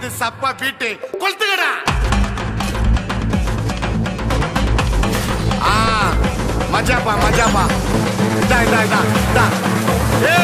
இது சப்பா பீட்டு. கொளுத்துக்கடா ஆ மஜாப்பா மஜாப்பா. இதா இதா இதா இதா ஏ